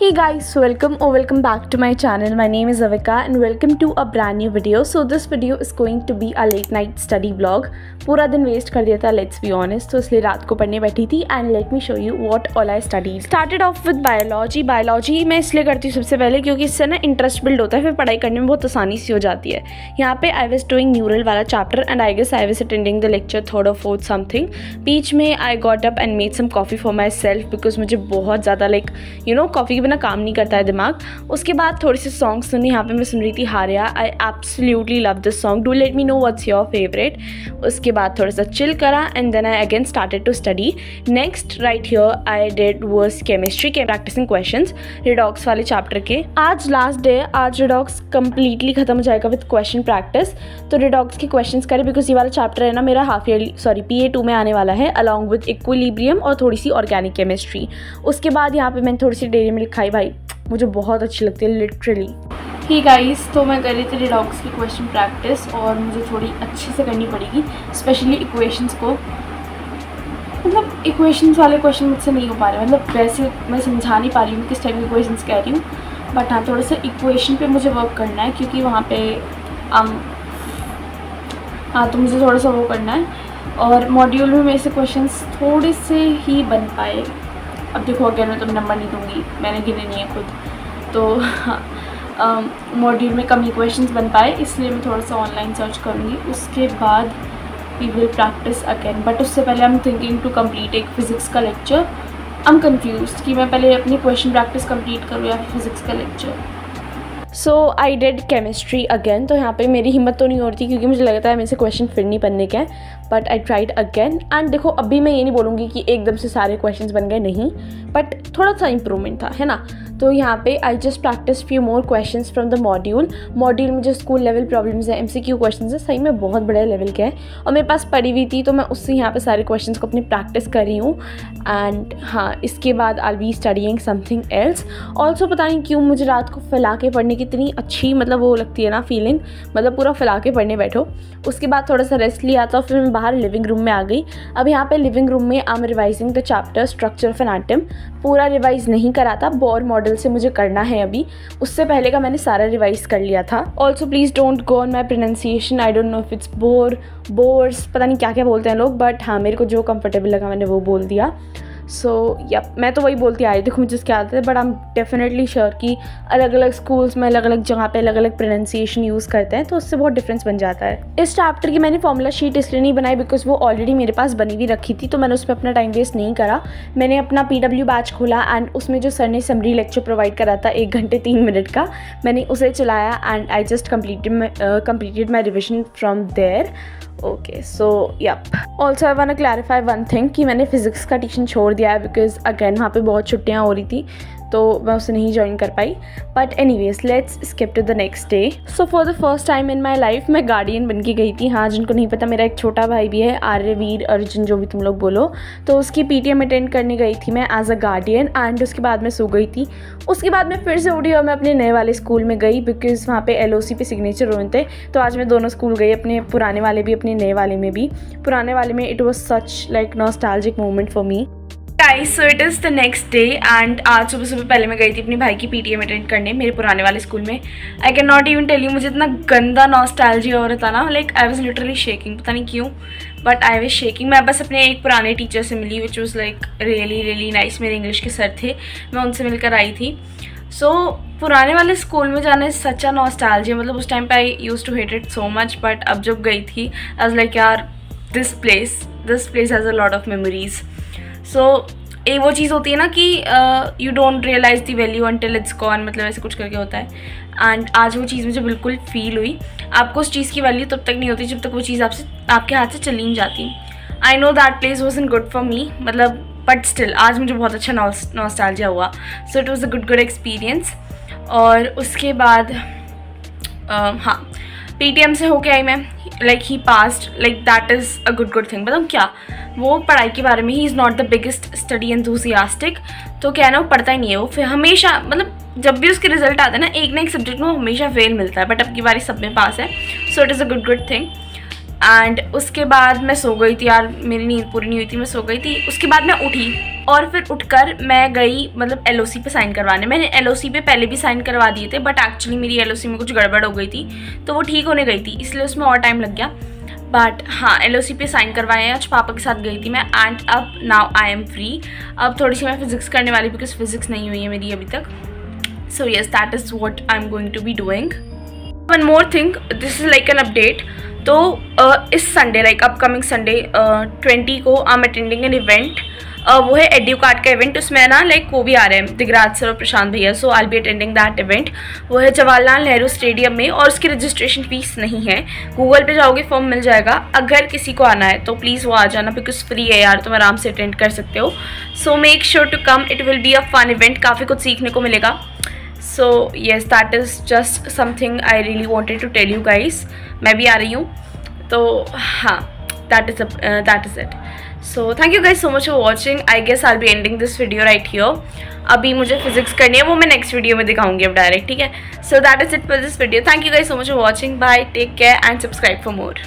Hey guys, welcome or welcome back to my channel. My name is Avika and welcome to a brand new video. So this video is going to be a late night study vlog. पूरा दिन waste कर दिया था let's be honest तो इसलिए रात को पढ़ने बैठी थी and let me show you what all I study started off with biology biology मैं इसलिए करती हूँ सबसे पहले क्योंकि इससे ना इंटरेस्ट बिल्ड होता है फिर पढ़ाई करने में बहुत आसानी से हो जाती है यहाँ पे आई वॉज़ डूइंग न्यूरल वाला chapter and I guess I was attending the lecture third और फोर्थ समथिंग बीच में I got up and made some coffee for myself because मुझे बहुत ज़्यादा लाइक यू नो कॉफ़ी के काम नहीं करता है दिमाग। उसके बाद थोड़ी सी सॉन्ग सुनी यहाँ पे मैं सुन रही थी हारिया। I absolutely love this song do let me know what's your favourite उसके बाद थोड़ा सा चिल करा and then I again started to study next right here I did first chemistry के प्रैक्टिसिंग क्वेश्चन रिडॉक्स वाले चैप्टर के। आज last day आज रिडॉक्स कम्प्लीटली खत्म हो जाएगा विद क्वेश्चन प्रैक्टिस तो रिडॉक्स के क्वेश्चन करें बिकॉज़ ये वाला चैप्टर है ना, मेरा half year sorry P A two में आने वाला है अलॉन्ग विद इक्विलिब्रियम और थोड़ी सी ऑर्गेनिक केमिस्ट्री उसके बाद यहाँ पे मैंने थोड़ी सी डेरी मिल्क खाई भाई। मुझे बहुत अच्छी लगती है लिटरली ही गाइस तो मैं कर रही थी रिडॉक्स की क्वेश्चन प्रैक्टिस और मुझे थोड़ी अच्छे से करनी पड़ेगी स्पेशली इक्वेशंस को। मतलब इक्वेशंस वाले क्वेश्चन मुझसे नहीं हो पा रहे मतलब वैसे मैं समझा नहीं पा रही हूँ किस टाइप की इक्वेशंस कह रही हूँ बट हाँ थोड़ा सा इक्वेशन पे मुझे वर्क करना है क्योंकि वहाँ पे um, हाँ तो मुझे थोड़ा सा वो करना है। और मॉड्यूल में मेरे से क्वेश्चन थोड़े से ही बन पाए। अब देखो, अगर मैं तुम्हें नंबर नहीं दूँगी, मैंने गिने नहीं है खुद। तो मॉड्यूल में कम इक्वेशंस बन पाए, इसलिए मैं थोड़ा सा ऑनलाइन सर्च करूँगी। उसके बाद we will practice again but उससे पहले I am thinking to complete एक फ़िज़िक्स का लेक्चर आई एम कन्फ्यूज़ कि मैं पहले अपनी क्वेश्चन प्रैक्टिस कंप्लीट करूँ या फिज़िक्स का lecture so I did chemistry again तो यहाँ पे मेरी हिम्मत तो नहीं हो रही थी, क्योंकि मुझे लगता है मेरे से क्वेश्चन फिर नहीं बनने के but I tried again and देखो, अभी मैं ये नहीं बोलूँगी कि एकदम से सारे क्वेश्चन बन गए, नहीं। बट थोड़ा सा इम्प्रूवमेंट था, है ना? तो यहाँ पे I just practice few more question from the module module में जो स्कूल लेवल प्रॉब्लम्स हैं एम सी क्यू क्वेश्चन है, सही में बहुत बड़े लेवल के हैं। और मेरे पास पड़ी हुई थी तो मैं उससे यहाँ पे सारे क्वेश्चन को अपनी प्रैक्टिस कर रही हूँ। एंड हाँ इसके बाद I be studying something else also पता नहीं क्यों मुझे रात को फैला के पढ़ने की इतनी अच्छी मतलब वो लगती है ना फीलिंग मतलब पूरा फैला के पढ़ने बैठो। उसके बाद थोड़ा सा रेस्ट लिया था फिर मैं बाहर लिविंग रूम में आ गई। अब यहाँ पे लिविंग रूम में I am revising the chapter structure of an atom पूरा रिवाइज नहीं करा था बोर मॉडल से मुझे करना है अभी। उससे पहले का मैंने सारा रिवाइज कर लिया था। Also please don't go on my pronunciation I don't know if it's Bohr Bohr's पता नहीं क्या क्या बोलते हैं लोग बट हाँ मेरे को जो कम्फर्टेबल लगा मैंने वो बोल दिया। सो so, या मैं तो वही बोलती आ आई देखो मुझे उसके आते थे but I am definitely sure कि अलग अलग स्कूल्स में अलग अलग जगह पे अलग अलग प्रोनाउंसिएशन यूज़ करते हैं तो उससे बहुत डिफरेंस बन जाता है। इस चैप्टर की मैंने फॉर्मूला शीट इसलिए नहीं बनाई बिकॉज़ वो ऑलरेडी मेरे पास बनी हुई रखी थी तो मैंने उस पर अपना टाइम वेस्ट नहीं करा। मैंने अपना पी डब्ल्यू बैच खोला एंड उसमें जो सर ने समरी लेक्चर प्रोवाइड करा था एक घंटे तीन मिनट का मैंने उसे चलाया and I just completed completed my revision from there okay so yup also I want clarify one thing कि मैंने फिज़िक्स का ट्यूशन छोड़ दिया है बिकॉज़ अगेन वहाँ पे बहुत छुट्टियाँ हो रही थी। तो मैं उसे नहीं ज्वाइन कर पाई. But anyways let's skip to the next day so for the first time in my life मैं गार्डियन बन के गई थी. हाँ जिनको नहीं पता, मेरा एक छोटा भाई भी है, आर्यवीर अर्जुन, जो भी तुम लोग बोलो. तो उसकी पी टी एम अटेंड करने गई थी मैं एज अ गार्डियन एंड उसके बाद मैं सो गई थी. उसके बाद मैं फिर से उठी और मैं अपने नए वाले स्कूल में गई बिकॉज़ वहाँ पे एल ओ सी पे सिग्नेचर हुए थे. तो आज मैं दोनों स्कूल गई, अपने पुराने वाले भी, अपने नए वाले में भी. पुराने वाले में it was such like nostalgic moment for me guys so it is the next day and आज सुबह सुबह पहले मैं गई थी अपनी भाई की पीटीएम अटेंड करने मेरे पुराने वाले स्कूल में। I can not even tell you मुझे इतना गंदा नॉस्टैल्जी हो रहा था ना। Like I was literally shaking पता नहीं क्यों बट आई वॉज़ शेकिंग मैं बस अपने एक पुराने टीचर से मिली which was like really really nice मेरे इंग्लिश के सर थे मैं उनसे मिलकर आई थी। सो so, पुराने वाले स्कूल में जाने सच्चा नॉस्टैल्जी मतलब उस टाइम पे I use to hate it so much but अब जब गई थी आई लाइक यार this place this place has a lot of memories so एक वो चीज़ होती है ना कि you don't realise the value until it's gone मतलब ऐसे कुछ करके होता है। एंड आज वो चीज़ मुझे बिल्कुल फील हुई। आपको उस चीज़ की वैल्यू तब तक नहीं होती जब तक वो चीज़ आपसे आपके हाथ से चली नहीं जाती। I know that place was in good for me मतलब बट स्टिल आज मुझे बहुत अच्छा नॉस्टैल्जिया हुआ। So it was a good good experience और उसके बाद uh, हाँ। पीटीएम से होके आई मैं like he past like that is a good good thing मतलब क्या? वो पढ़ाई के बारे में ही is not the biggest study enthusiastic तो क्या है ना, वो पढ़ता ही नहीं है वो। फिर हमेशा मतलब जब भी उसके रिज़ल्ट आते हैं ना, एक ना एक सब्जेक्ट में हमेशा फेल मिलता है बट अब की बारी सब में पास है so it is a good good thing and उसके बाद मैं सो गई थी यार, मेरी नींद पूरी नहीं हुई थी, मैं सो गई थी। उसके बाद मैं उठी और फिर उठकर मैं गई मतलब एलओसी पे साइन करवाने। मैंने एलओसी पे पहले भी साइन करवा दिए थे बट एक्चुअली मेरी एलओसी में कुछ गड़बड़ हो गई थी तो वो ठीक होने गई थी, इसलिए उसमें और टाइम लग गया। बट हाँ एल पे साइन करवाए हैं, आज पापा के साथ गई थी मैं एंड अब नाउ आई एम फ्री अब थोड़ी सी मैं फिजिक्स करने वाली बिकॉज़ फिजिक्स नहीं हुई है मेरी अभी तक। So yes that is what I am going to be doing one more thing this is like an update तो uh, इस Sunday like upcoming Sunday twenty को I am attending an event वो है एड्यू कार्ड का event उसमें ना like वो भी आ रहे हैं दिगराज सर और प्रशांत भैया. So I be attending that event वो है जवाहरलाल नेहरू स्टेडियम में और उसकी रजिस्ट्रेशन फ़ीस नहीं है. गूगल पे जाओगे फॉर्म मिल जाएगा. अगर किसी को आना है तो प्लीज़ वो आ जाना बिकॉज़ फ्री है यार तुम आराम से अटेंड कर सकते हो. So make sure to come it will be a fun event काफ़ी कुछ सीखने को मिलेगा. So yes that is just something I really wanted to tell you guys मैं भी आ रही हूँ। तो हाँ that is that is it so thank you guys so much for watching I guess are be ending this video right here अभी मुझे physics करनी है, वो मैं नेक्स्ट वीडियो में दिखाऊँगी अब डायरेक्ट ठीक है? So that is it for this video thank you guys so much for watching bye take care and subscribe for more